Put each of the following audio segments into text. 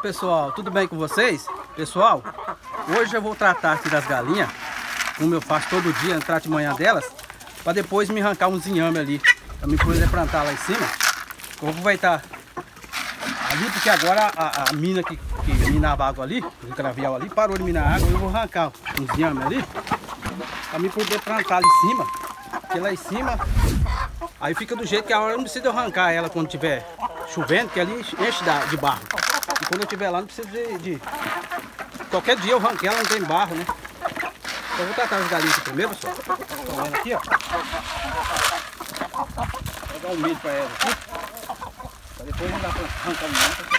pessoal, tudo bem com vocês? Pessoal, hoje eu vou tratar aqui das galinhas, como eu faço todo dia, entrar de manhã delas, para depois me arrancar uns inhame ali, para me poder plantar lá em cima. Eu vou aproveitar ali, porque agora a, a mina que, que minava água ali, o cravial ali, parou de minar água, eu vou arrancar uns inhame ali, para me poder plantar ali em cima, porque lá em cima, aí fica do jeito que a hora não precisa arrancar ela quando tiver chovendo, que ali enche de barro. E quando eu estiver lá, não precisa de, de... Qualquer dia eu arranquei ela, não tem barro, né? Então vou tratar as galinhas aqui primeiro, pessoal. Estão vendo aqui, ó. Vou dar um milho para elas aqui. Pra depois não dá para arrancar o milho,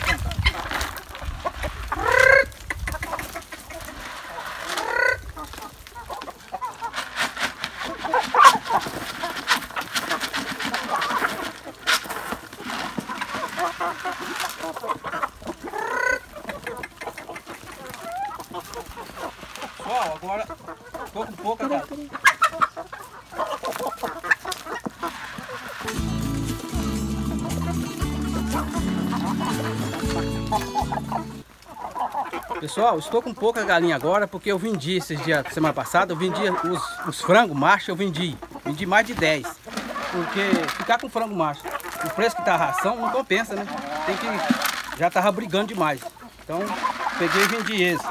Pessoal, estou com pouca galinha agora porque eu vendi esses dias, semana passada, eu vendi os, os frangos macho, eu vendi. Vendi mais de 10. Porque ficar com frango macho, o preço que tá a ração não compensa, né? Tem que. Já tava brigando demais. Então, peguei e vendi eles.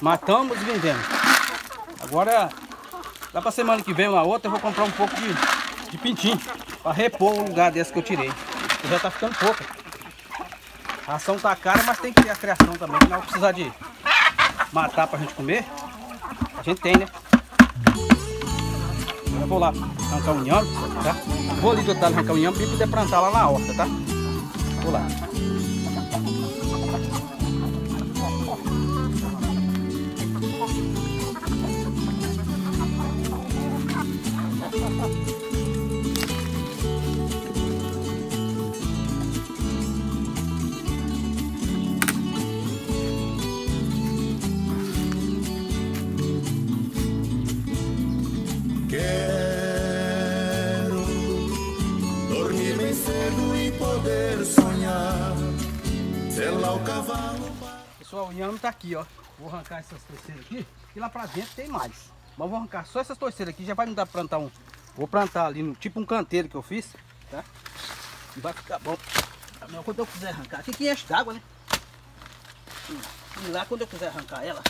Matamos e vendemos. Agora, lá pra semana que vem, uma outra, eu vou comprar um pouco de, de pintinho. Pra repor o lugar desse que eu tirei. Já tá ficando pouca. A ração tá cara, mas tem que ter a criação também. Não precisar de matar pra gente comer. A gente tem, né? Agora eu vou lá arrancar um inhame, tá? Vou ali do outro lado arrancar um inhame pra poder plantar lá na horta, tá? Vou lá. Cavalo. Pessoal, o inhame tá aqui, ó. Vou arrancar essas torceiras aqui. E lá pra dentro tem mais. Mas vou arrancar só essas torceiras aqui. Já vai me dar pra plantar um. Vou plantar ali no tipo um canteiro que eu fiz, tá? E vai ficar bom. Mas quando eu quiser arrancar. Aqui que enche d'água, né? E lá quando eu quiser arrancar ela,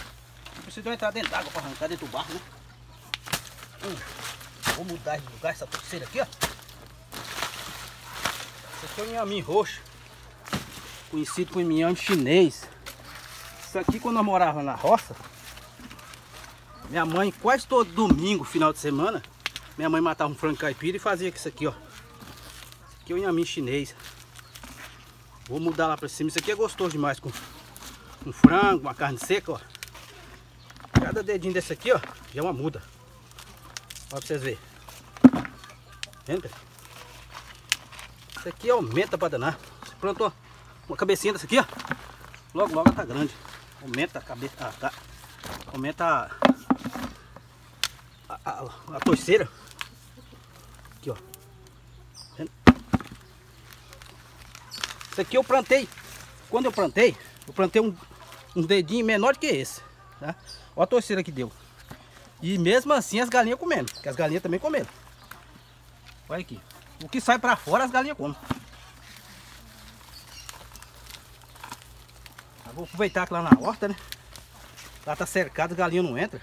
eu preciso entrar dentro d'água pra arrancar dentro do barro, né? Hum, Vou mudar de lugar essa torceira aqui, ó. Esse aqui é o inhame roxo. Conhecido como inhame chinês. Isso aqui quando eu morava na roça, minha mãe quase todo domingo, final de semana, minha mãe matava um frango caipira e fazia isso aqui, ó. Isso aqui é o inhame chinês. Vou mudar lá pra cima. Isso aqui é gostoso demais com, com frango, uma carne seca, ó. Cada dedinho desse aqui, ó, já é uma muda. Ó pra vocês verem. Vendo? Isso aqui aumenta pra danar. Você plantou uma cabecinha dessa aqui, ó. Logo, logo ela tá grande. Aumenta a cabeça. Ah, tá. Aumenta a, a, a, a torceira. Aqui, ó. Isso aqui eu plantei. Quando eu plantei, eu plantei um, um dedinho menor que esse. Tá? Olha a torceira que deu. E mesmo assim as galinhas comendo. Que as galinhas também comeram. Olha aqui. O que sai pra fora as galinhas comem. Vou aproveitar que lá na horta, né? Lá tá cercado, galinha não entra.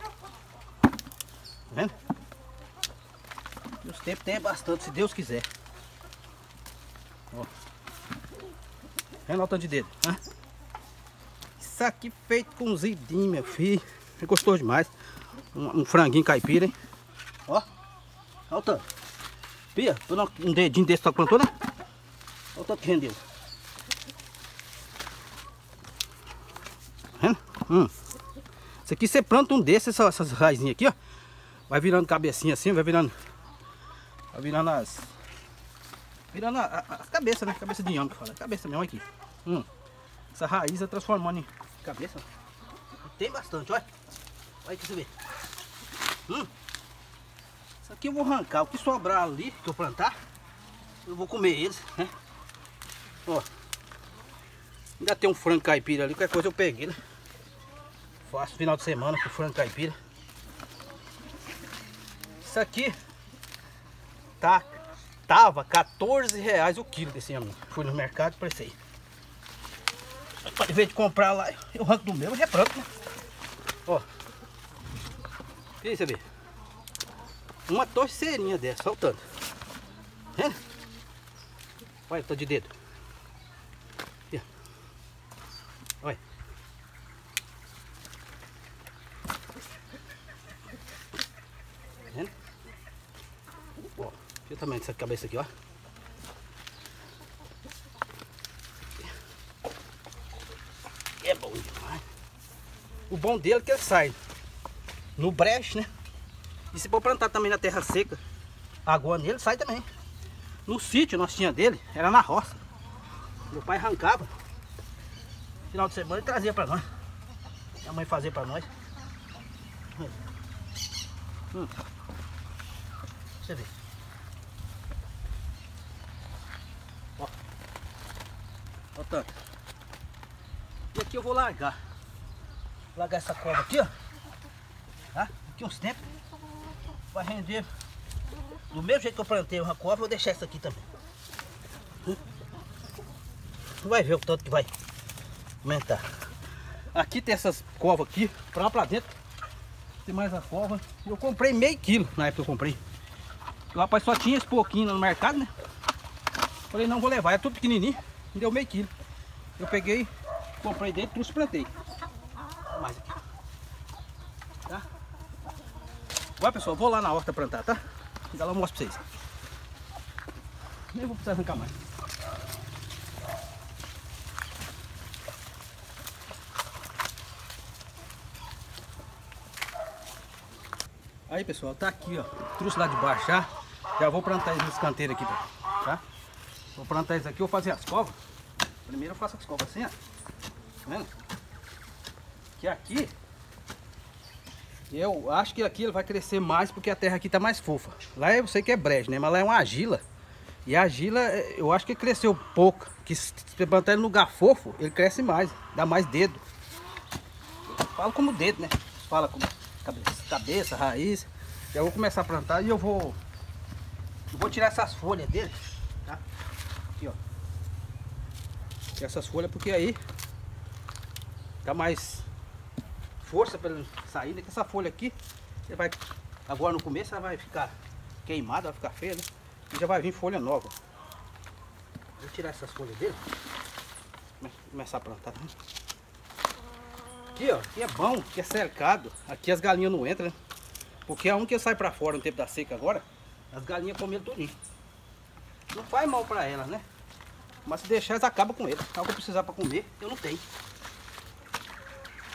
Tá vendo? E os tempos tem bastante, se Deus quiser. Ó. Vendo o tanto de dedo, né? Isso aqui feito com zidinho, meu filho. É gostoso demais. Um, um franguinho caipira, hein? Ó. Olha o tanto. Pia, um dedinho desse só plantou, né? Olha o tanto que rendeu. Vendo? Hum. Isso aqui você planta um desses, essas, essas raizinhas aqui, ó. Vai virando cabecinha assim, vai virando. Vai virando as. Virando a, a, né? Cabeça de que fala. Cabeça mesmo aqui. Hum. Essa raiz é transformando em cabeça. Tem bastante, olha. Olha aqui você vê. Hum. Isso aqui eu vou arrancar. O que sobrar ali que eu plantar, eu vou comer eles, né? Ó. Ainda tem um frango caipira ali, qualquer coisa eu peguei, né? Faço final de semana com frango caipira. Isso aqui tá, tava 14 reais o quilo desse amigo. Fui no mercado, prestei. Em vez de comprar lá, eu arranco do meu e replanto, né? Ó. E aí? Uma torceirinha dessa, soltando. Vendo? Olha, tô de dedo. Olha. Tá vendo? O tamanho dessa cabeça aqui, ó. É bom demais. O bom dele é que ele sai no breche, né? E se for plantar também na terra seca, água nele, sai também. No sítio nós tinha dele, era na roça. Meu pai arrancava. Final de semana ele trazia pra nós. Minha mãe fazia pra nós. Hum. Você vê. Tanto. E aqui eu vou largar. Largar essa cova aqui, ó. Tá? Aqui uns tempos. Vai render. Do mesmo jeito que eu plantei uma cova, eu vou deixar essa aqui também. Tu vai ver o tanto que vai aumentar. Aqui tem essas covas aqui, pra lá pra dentro. Tem mais a cova. Eu comprei meio quilo na época que eu comprei. O rapaz só tinha esse pouquinho no mercado, né? Falei, não vou levar, é tudo pequenininho. Me deu meio quilo. Eu peguei, comprei dentro, trouxe e plantei. Mais aqui. Tá? Agora pessoal, vou lá na horta plantar, tá? Já lá eu mostro pra vocês. Nem vou precisar arrancar mais. Aí pessoal, tá aqui ó, trouxe lá de baixo já. Já vou plantar esse canteiro aqui, tá? Vou plantar isso aqui, vou fazer as covas. Primeiro eu faço as covas assim, ó. Tá vendo? Que aqui, eu acho que aqui ele vai crescer mais porque a terra aqui tá mais fofa. Lá eu sei que é brejo, né? Mas lá é uma argila. E a argila, eu acho que cresceu pouco. Que se plantar ele no lugar fofo, ele cresce mais, dá mais dedo. Eu falo como dedo, né? Fala como cabeça, cabeça, raiz. Já vou começar a plantar e eu vou eu vou tirar essas folhas dele, tá? Essas folhas porque aí dá mais força para sair. Né? Que essa folha aqui, você vai agora no começo ela vai ficar queimada, vai ficar feia, né? E já vai vir folha nova. Vou tirar essas folhas dele. Começar a plantar. Né? Aqui, ó, aqui é bom, aqui é cercado. Aqui as galinhas não entram, né? Porque a um que sai pra fora no tempo da seca agora, as galinhas comem todinho. Não faz mal pra elas, né? Mas se deixar, elas acabam com ele. Algo que eu precisar pra comer, eu não tenho.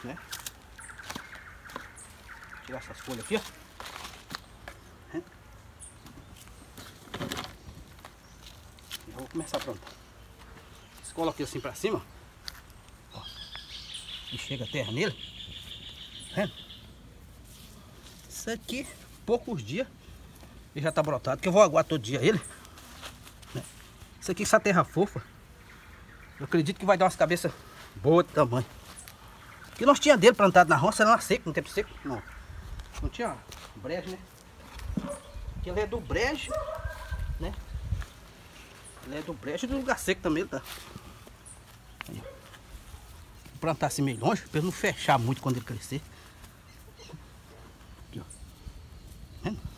Né? Tirar essas folhas aqui, ó. Já vou começar a plantar. Escola aqui assim pra cima, ó. E chega a terra nele. Tá vendo? Isso aqui, poucos dias, ele já tá brotado, que eu vou aguar todo dia ele. Isso aqui, essa terra fofa, eu acredito que vai dar umas cabeças boas de tamanho. Que nós tinha dele plantado na roça, era na seco, no tempo seco, não. Não tinha brejo, né? Que ele é do brejo, né? Ele é do brejo e do lugar seco também, tá? Aí, plantar assim meio longe, ele não fechar muito quando ele crescer. Aqui, ó. Vendo?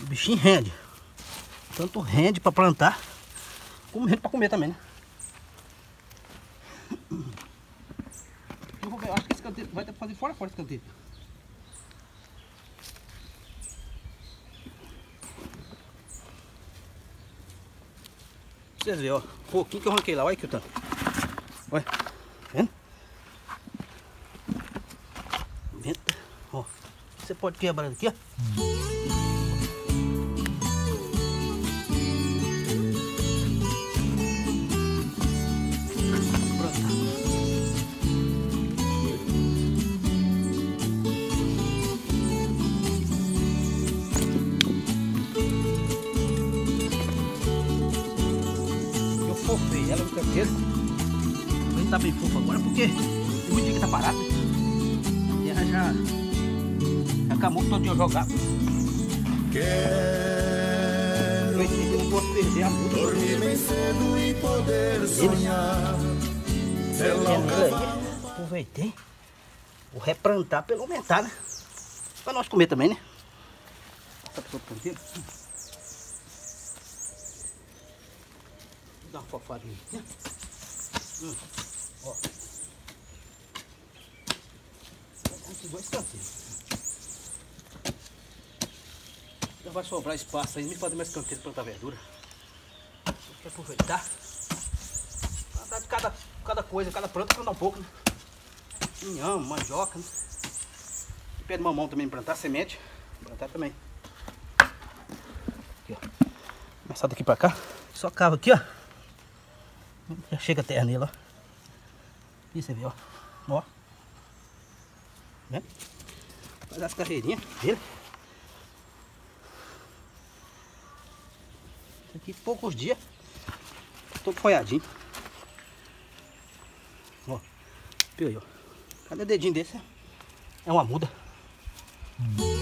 O bichinho rende. Tanto rende pra plantar, como rende pra comer também, né? Eu, acho que esse canteiro vai ter que fazer fora fora esse canteiro. Vocês verem, ó. Um pouquinho que eu arranquei lá. Olha aqui o tanto. Olha. Vendo? Vendo? Ó. Você pode quebrar aqui, ó. Ela no canteiro. Também tá bem fofo agora porque tem muito dia que tá parado. Ela já, já acabou todo eu jogar. Quero Eu não posso perder a luta. dormir bem cedo e poder sonhar. O cavalo. aí, aproveitei. Vou replantar pelo aumentar, né? Pra nós comer também, né? Essa pessoa do dar uma fofadinha. aqui, Hum. Ó. Vou dar esses dois canteiros. Já vai sobrar espaço aí, me fazer mais canteiro pra plantar verdura. Tem que aproveitar. Plantar de cada, cada coisa, cada planta plantar um pouco, né? Inhame, mandioca, né? Pé de mamão também plantar, semente. Plantar também. Aqui, ó. Começar daqui pra cá. Só cava aqui, ó. Já chega a terra nele, ó. E você vê, ó. Ó. Né? Faz as carreirinhas dele. Aqui poucos dias. Todo folhadinho. Ó. Aí, ó. Cada dedinho desse é uma muda. Tá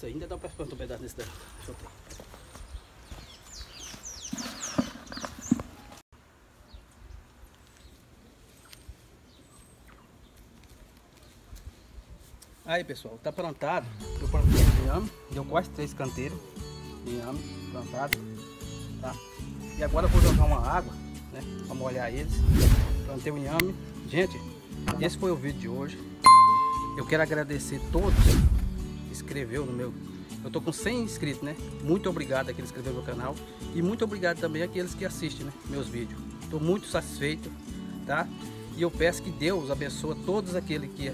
nisso aí, ainda dá pra plantar um pedaço desse daí. Ver. Aí pessoal, tá plantado. Eu plantei inhame, deu quase três canteiros de inhame plantado. Tá? E agora eu vou jogar uma água, né? Pra molhar eles. Plantei o inhame. Gente, esse foi o vídeo de hoje. Eu quero agradecer todos inscreveu no meu. Eu tô com 100 inscritos, né? Muito obrigado a quem inscreveu no meu canal. E muito obrigado também àqueles que assistem né? meus vídeos. Tô muito satisfeito, tá? E eu peço que Deus abençoe todos aqueles que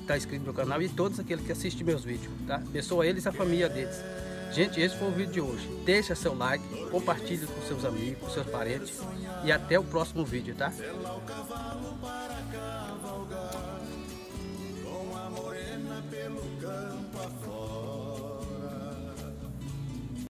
está inscrito no meu canal e todos aqueles que assistem meus vídeos, tá? Abençoa eles e a família deles. Gente, esse foi o vídeo de hoje. Deixa seu like, compartilhe com seus amigos, com seus parentes e até o próximo vídeo, tá?